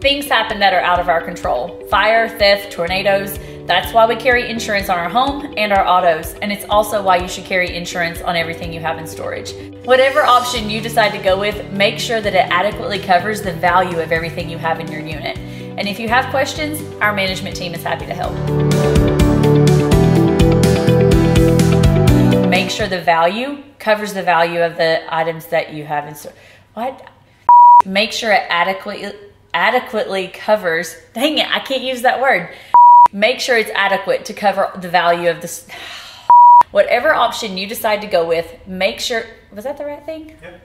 Things happen that are out of our control fire, theft, tornadoes. That's why we carry insurance on our home and our autos, and it's also why you should carry insurance on everything you have in storage. Whatever option you decide to go with, make sure that it adequately covers the value of everything you have in your unit. And if you have questions, our management team is happy to help. Make sure the value covers the value of the items that you have in store. What? Make sure it adequately adequately covers. Dang it, I can't use that word. Make sure it's adequate to cover the value of this. Whatever option you decide to go with, make sure. Was that the right thing? Yep.